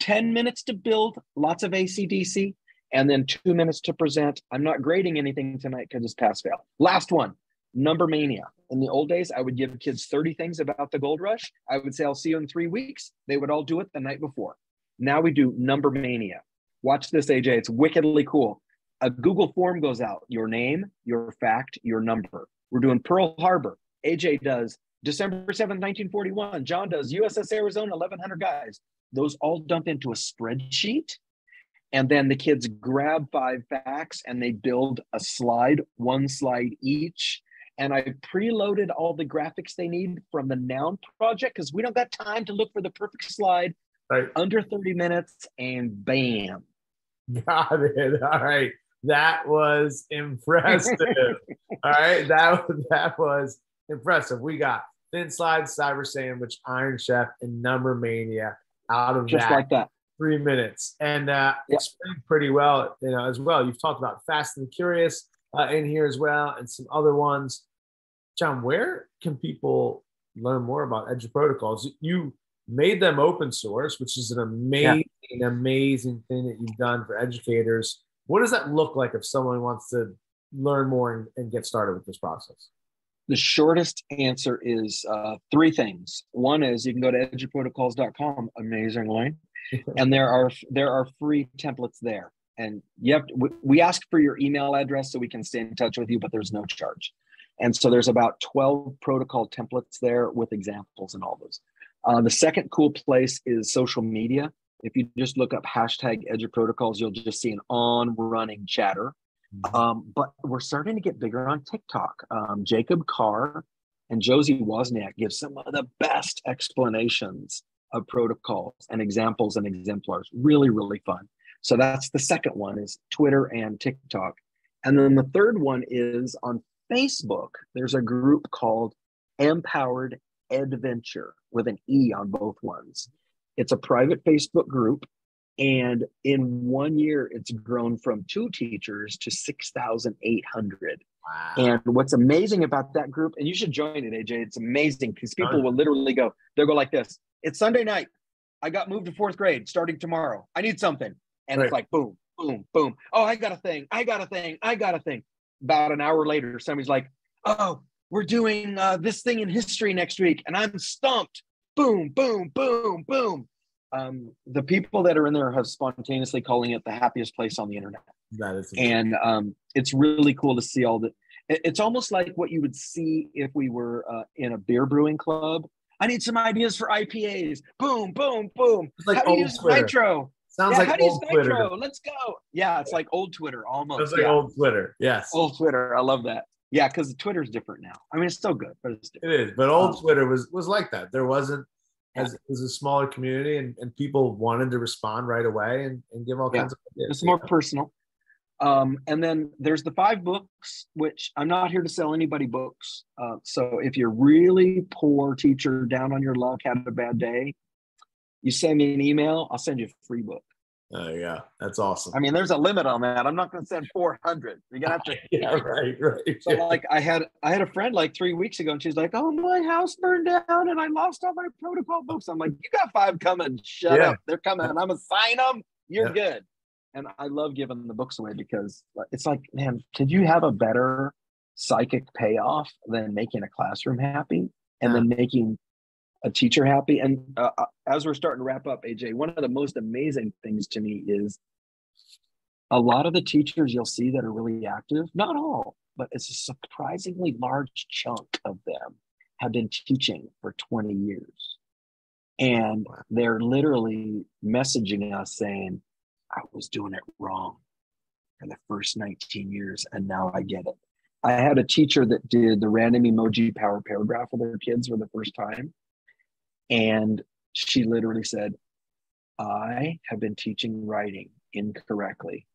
10 minutes to build, lots of ACDC, and then two minutes to present. I'm not grading anything tonight because it's pass fail. Last one number mania. In the old days, I would give kids 30 things about the gold rush. I would say, I'll see you in three weeks. They would all do it the night before. Now we do number mania. Watch this, AJ. It's wickedly cool. A Google form goes out your name, your fact, your number. We're doing Pearl Harbor. AJ does December 7th, 1941. Jon does USS Arizona, 1,100 guys. Those all dump into a spreadsheet. and then the kids grab five facts and they build a slide, one slide each. And I preloaded all the graphics they need from the Noun project because we don't got time to look for the perfect slide. Right. Under 30 minutes, and bam. [laughs] Got it. All right. That was impressive. [laughs] All right. That, that was impressive. We got Thin Slide, Cyber Sandwich, Iron Chef, and Number Mania out of Just that. like that. three minutes and uh, Yep. explained pretty well, you know, as well. You've talked about Fast and Curious uh, in here as well, and some other ones. Jon, where can people learn more about EduProtocols? You made them open source, which is an amazing, amazing thing that you've done for educators. What does that look like if someone wants to learn more and, and get started with this process? The shortest answer is uh, three things. One is you can go to eduprotocols.com, amazingly, [laughs] and there are there are free templates there. And you have to, we- we ask for your email address so we can stay in touch with you, but there's no charge. And so there's about 12 protocol templates there with examples and all those. Uh, the second cool place is social media. If you just look up hashtag EduProtocols you'll just see an on running chatter um, but we're starting to get bigger on TikTok. Um, Jacob Carr and Josie Wozniak give some of the best explanations of protocols and examples and exemplars. Really, really fun. So that's the second one is Twitter and TikTok. And then the third one is on Facebook. There's a group called Empowered Adventure with an E on both ones. It's a private Facebook group. And in one year, it's grown from two teachers to 6,800. Wow. And what's amazing about that group, and you should join it, AJ, it's amazing because people will literally go, they'll go like this It's Sunday night. I got moved to fourth grade starting tomorrow. I need something. And Right. it's like, boom, boom, boom. Oh, I got a thing. I got a thing. I got a thing. About an hour later, somebody's like, oh, we're doing uh, this thing in history next week. And I'm stumped. Boom, boom, boom, boom. Um, the people that are in there have spontaneously calling it the happiest place on the internet that is and um, it's really cool to see all the it's almost like what you would see if we were uh, in a beer brewing club i need some ideas for ipas boom boom boom It's like how do you use Twitter. nitro Sounds yeah, like how do you use old Twitter. nitro let's go yeah it's like old twitter almost Sounds like yeah. old Twitter. Yes. old twitter i love that yeah because twitter's different now i mean it's still good but it's different. It is, but old Um, Twitter was was like that. There wasn't Yeah. as it was a smaller community, and, and people wanted to respond right away and, and give all Yeah. kinds of ideas. it's more personal um, and then there's the five books which i'm not here to sell anybody books uh, so if you're really poor teacher down on your luck had a bad day you send me an email i'll send you a free book. Oh yeah, that's awesome. i mean there's a limit on that. I'm not going to send 400 you're to have to [laughs] yeah, [laughs] right, right. so like i had i had a friend like three weeks ago and she's like oh my house burned down and i lost all my protocol books. I'm like you got five coming. Shut Yeah. up. They're coming. I'm gonna sign them you're Yeah. good. And i love giving the books away because it's like man could you have a better psychic payoff than making a classroom happy and then making a teacher happy and uh, uh, as we're starting to wrap up aj one of the most amazing things to me is a lot of the teachers you'll see that are really active, not all, but it's a surprisingly large chunk of them have been teaching for 20 years. And they're literally messaging us saying, I was doing it wrong for the first 19 years, and now I get it. I had a teacher that did the random emoji power paragraph with her kids for the first time. And she literally said, I have been teaching writing incorrectly,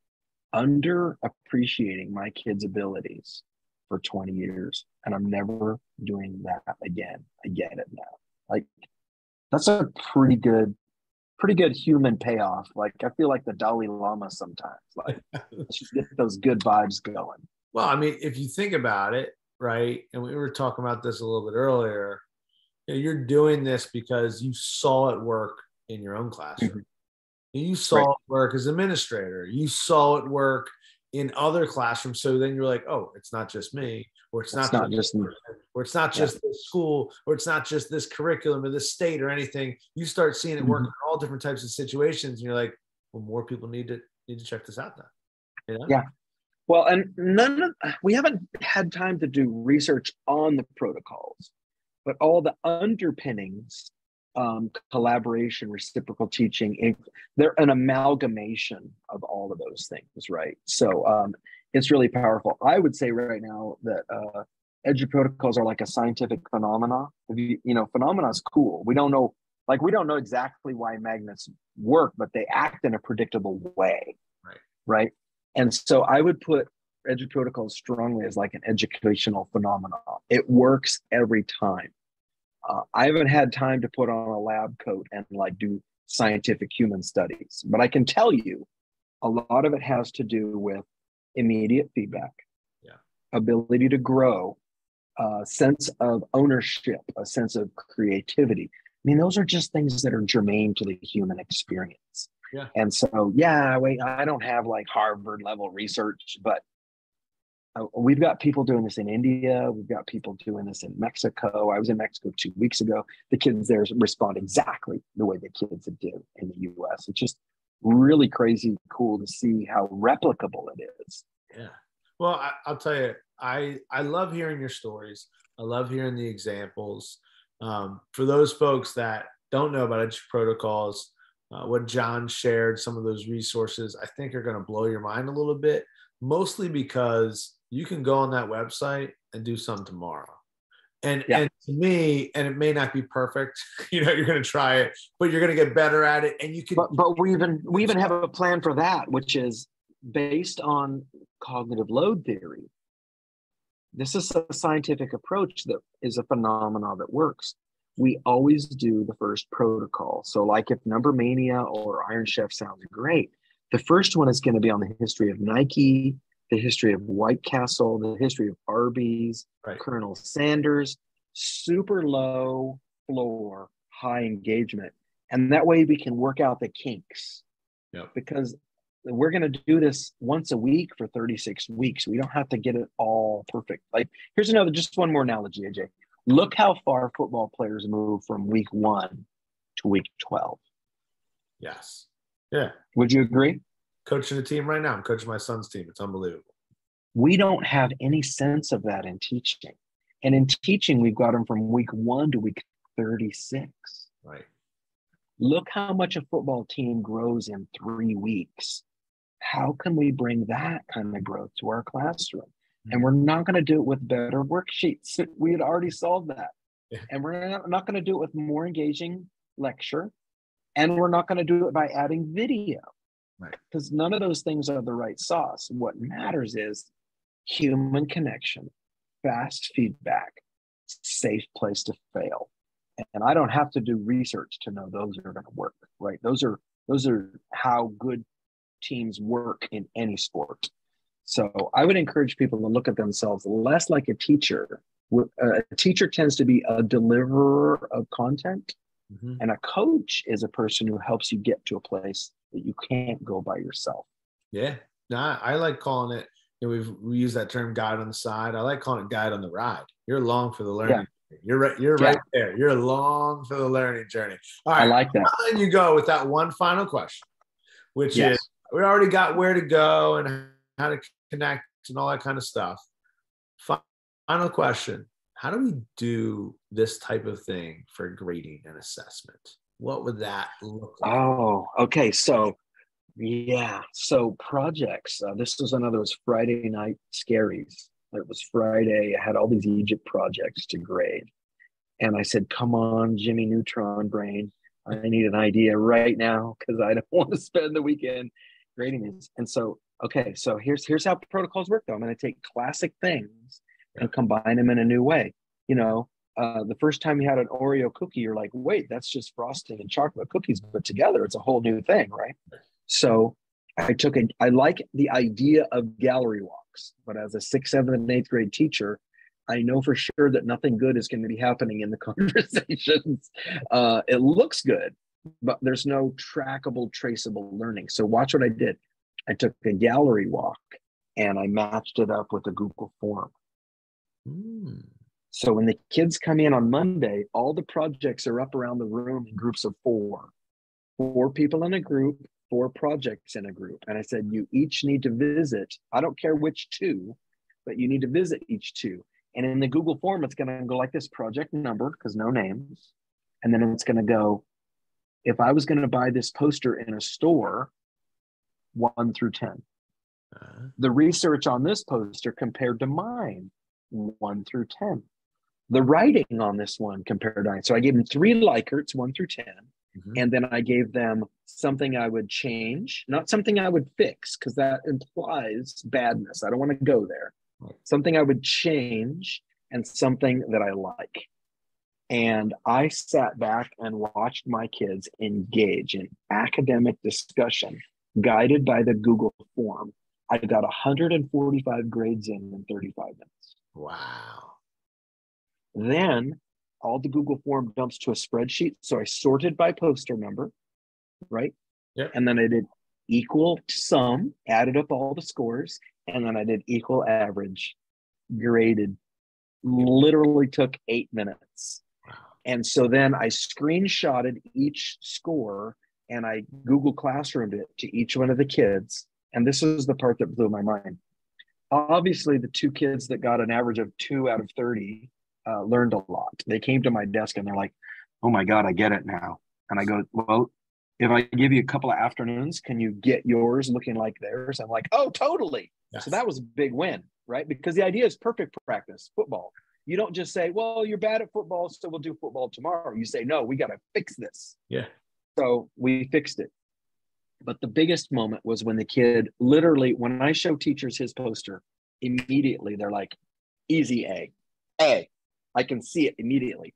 under appreciating my kids' abilities for 20 years, and I'm never doing that again. I get it now. Like that's a pretty good, pretty good human payoff. Like I feel like the Dalai Lama sometimes. Like [laughs] let's just get those good vibes going. Well, I mean, if you think about it, right, and we were talking about this a little bit earlier, you know, you're doing this because you saw it work in your own classroom. Mhm. You saw Right. it work as administrator. You saw it work in other classrooms. So then you're like, oh, it's not just me, or it's, It's not, not just, me. or it's not Yeah. just this school, or it's not just this curriculum or this state or anything. You start seeing it work Mhm. in all different types of situations, and you're like, well, more people need to need to check this out now. You know? Yeah. Well, and none of we haven't had time to do research on the protocols, but all the underpinnings um, collaboration, reciprocal teaching. They're an amalgamation of all of those things, right? So um, it's really powerful. I would say right now that uh, EduProtocols are like a scientific phenomena. You, you know, phenomena is cool. We don't know, like we don't know exactly why magnets work, but they act in a predictable way, right? Right. And so I would put EduProtocols strongly as like an educational phenomenon. It works every time. Uh, I haven't had time to put on a lab coat and like do scientific human studies, but I can tell you a lot of it has to do with immediate feedback, yeah. ability to grow, a sense of ownership, a sense of creativity. I mean, those are just things that are germane to the human experience. Yeah. And so, yeah, wait, I don't have like Harvard level research, but we've got people doing this in India. We've got people doing this in Mexico. I was in Mexico two weeks ago. The kids there respond exactly the way the kids do in the US. It's just really crazy cool to see how replicable it is. Yeah. Well, I, will tell you, I I love hearing your stories. I love hearing the examples. Um, for those folks that don't know about EduProtocols, uh, what Jon shared, some of those resources, I think are going to blow your mind a little bit. Mostly because you can go on that website and do some tomorrow. And, yeah. and to me, and it may not be perfect, [laughs] you know, you're going to try it, but you're going to get better at it. And you can, but, but we even, we even have a plan for that, which is based on cognitive load theory. This is a scientific approach that is a phenomenon that works. We always do the first protocol. So, like if Number Mania or Iron Chef sounds great, the first one is going to be on the history of Nike, the history of White Castle, the history of Arby's, right. Colonel Sanders, super low floor, high engagement. And that way we can work out the kinks. Yep. Because we're going to do this once a week for 36 weeks. We don't have to get it all perfect. Like, here's another, just one more analogy, AJ. Look how far football players move from week one to week 12. Yes. Yeah. Would you agree? Coaching a team right now. I'm coaching my son's team. It's unbelievable. We don't have any sense of that in teaching. And in teaching, we've got them from week one to week 36. Right. Look how much a football team grows in three weeks. How can we bring that kind of growth to our classroom? And we're not going to do it with better worksheets. [laughs] We had already solved that. Yeah. And we're not, not going to do it with more engaging lecture. And we're not going to do it by adding video. Right. Because none of those things are the right sauce. What matters is human connection, fast feedback, safe place to fail. And I don't have to do research to know those are going to work, right? Those are those are how good teams work in any sport. So I would encourage people to look at themselves less like a teacher. A teacher tends to be a deliverer of content, mm-hmm. and a coach is a person who helps you get to a place that you can't go by yourself. Yeah. No, I like calling it, you know, we've we use that term guide on the side. I like calling it guide on the ride. You're along for the learning. Yeah. You're right, you're yeah. right there. You're along for the learning journey. All right. I like that. Then you go with that one final question, which yes. is we already got where to go and how to connect and all that kind of stuff. Final question. How do we do this type of thing for grading and assessment? What would that look like? Oh, okay. So, yeah. So projects. Uh, this was another was Friday night scaries. It was Friday. I had all these Egypt projects to grade, and I said, "Come on, Jimmy Neutron Brain. I need an idea right now because I don't [laughs] want to spend the weekend grading these." And so, okay. So here's here's how protocols work. Though I'm going to take classic things and combine them in a new way. You know, uh, the first time you had an Oreo cookie, you're like, wait, that's just frosting and chocolate cookies, but together it's a whole new thing, right? So I took a, I like the idea of gallery walks, but as a sixth, seventh, and eighth grade teacher, I know for sure that nothing good is going to be happening in the [laughs] conversations. Uh, it looks good, but there's no trackable, traceable learning. So watch what I did. I took a gallery walk and I matched it up with a Google form. Mm. So when the kids come in on Monday, all the projects are up around the room in groups of four. Four people in a group, four projects in a group. And I said, you each need to visit, I don't care which two, but you need to visit each two. And in the Google form, it's going to go like this project number, because no names, And then it's going to go, if I was going to buy this poster in a store, one through 10. Uh-huh. The research on this poster compared to mine, one through 10. The writing on this one compared to. So I gave them three Likerts, one through 10. Mm-hmm. And then I gave them something I would change, not something I would fix, because that implies badness. I don't want to go there. Right. Something I would change and something that I like. And I sat back and watched my kids engage in academic discussion guided by the Google form. I got 145 grades in in 35 minutes. Wow. Then all the Google form dumps to a spreadsheet. So I sorted by poster number, right? Yeah. And then I did equal sum, added up all the scores, and then I did equal average, graded. Literally took eight minutes. And so then I screenshotted each score and I Google Classroomed it to each one of the kids. And this is the part that blew my mind. Obviously, the two kids that got an average of two out of 30 uh, learned a lot. They came to my desk and they're like, oh my God, I get it now. And I go, well, if I give you a couple of afternoons, can you get yours looking like theirs? I'm like, oh, totally. Yes. So that was a big win, right? Because the idea is perfect practice, football. You don't just say, well, you're bad at football, so we'll do football tomorrow. You say, no, we got to fix this. Yeah. So we fixed it. But the biggest moment was when the kid literally, when I show teachers his poster, immediately they're like, easy A, A. I can see it immediately.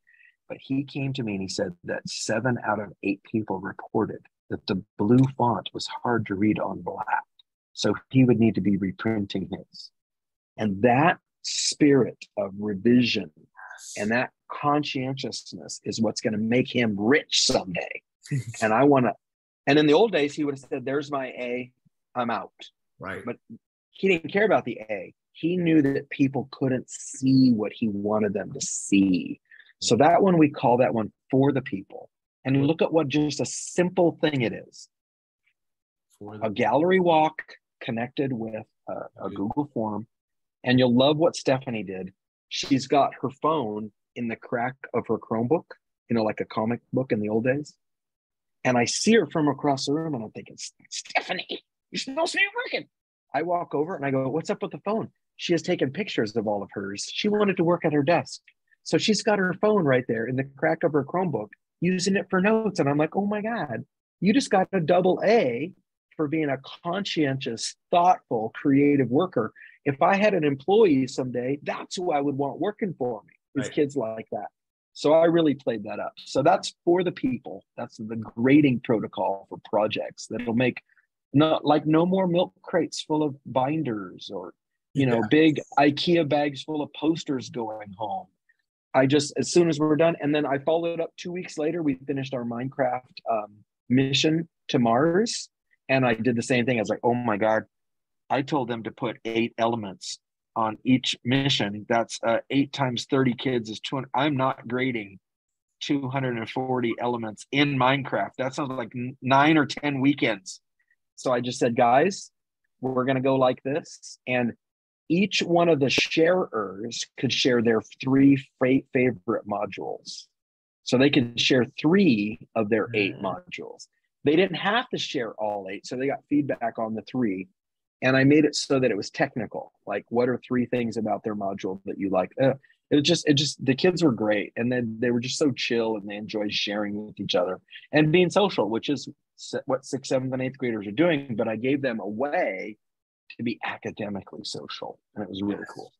But he came to me and he said that seven out of eight people reported that the blue font was hard to read on black. So he would need to be reprinting his. And that spirit of revision and that conscientiousness is what's going to make him rich someday. [laughs] and I want to, and in the old days, he would have said, There's my A, I'm out. Right. But he didn't care about the A. He knew that people couldn't see what he wanted them to see. So that one, we call that one for the people. And look at what just a simple thing it is a gallery walk connected with a, a Google form and you'll love what Stephanie did. She's got her phone in the crack of her Chromebook, you know, like a comic book in the old days. And I see her from across the room and I'm thinking, Stephanie, you're supposed to be working. I walk over and I go, What's up with the phone? She has taken pictures of all of hers. She wanted to work at her desk. So she's got her phone right there in the crack of her Chromebook, using it for notes. And I'm like, Oh my God, you just got a double A for being a conscientious, thoughtful, creative worker if I had an employee someday, that's who I would want working for me. These right. kids like that. So I really played that up. So that's for the people. That's the grading protocol for projects that'll make not like no more milk crates full of binders or you know yeah. big IKEA bags full of posters going home. I just as soon as we're done, and then I followed up two weeks later. We finished our Minecraft um, mission to Mars, and I did the same thing. I was like, oh my god, I told them to put eight elements on each mission. That's uh, eight times 30 kids is 200. I'm not grading 240 elements in Minecraft. That sounds like nine or 10 weekends. So I just said, guys, we're going to go like this. And each one of the sharers could share their three fa- favorite modules. So they could share three of their eight mm. modules. They didn't have to share all eight. So they got feedback on the three and I made it so that it was technical. Like, what are three things about their module that you like? Uh, it just, it just, the kids were great, and then they were just so chill, and they enjoyed sharing with each other and being social, which is what sixth, seventh, and eighth graders are doing. But I gave them a way to be academically social, and it was really cool.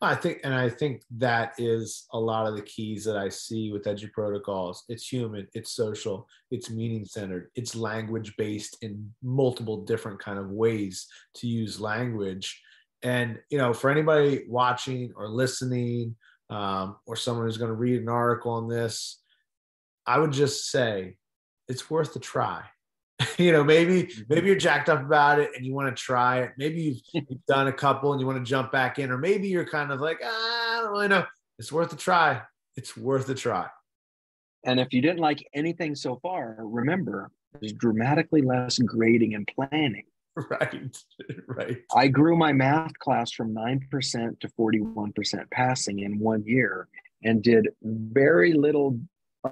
I think, and I think that is a lot of the keys that I see with EduProtocols. It's human, it's social, it's meaning centered, it's language based in multiple different kind of ways to use language. And you know, for anybody watching or listening, um, or someone who's going to read an article on this, I would just say it's worth a try. [laughs] you know, maybe mm-hmm. maybe you're jacked up about it and you want to try it. Maybe you've, [laughs] you've done a couple and you want to jump back in, or maybe you're kind of like, ah, I don't really know. It's worth a try. It's worth a try. And if you didn't like anything so far, remember there's dramatically less grading and planning. [laughs] Right, right. I grew my math class from 9% to 41% passing in one year and did very little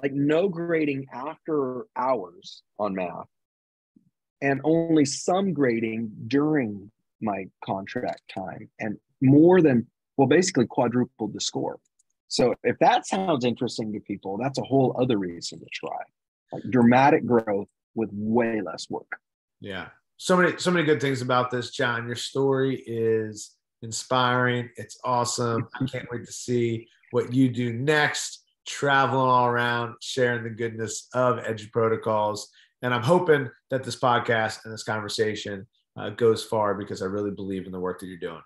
like no grading after hours on math and only some grading during my contract time and more than well basically quadrupled the score. So if that sounds interesting to people that's a whole other reason to try. Like dramatic growth with way less work. Yeah. So many so many good things about this Jon. Your story is inspiring. It's awesome. I [laughs] can't wait to see what you do next. Traveling all around sharing the goodness of EduProtocols and i'm hoping that this podcast and this conversation uh, goes far because i really believe in the work that you're doing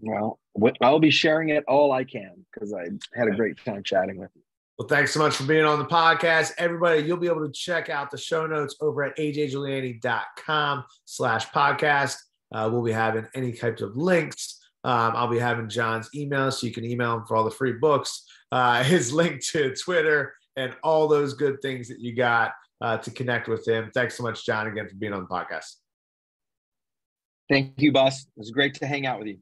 well i'll be sharing it all i can because i had a great time chatting with you well, thanks so much for being on the podcast. Everybody, you'll be able to check out the show notes over at ajjuliani.com slash podcast. Uh, we'll be having any types of links. Um, I'll be having Jon's email, so you can email him for all the free books, uh, [laughs] his link to Twitter, and all those good things that you got uh, to connect with him. Thanks so much, Jon, again, for being on the podcast. Thank you, Bus. It was great to hang out with you.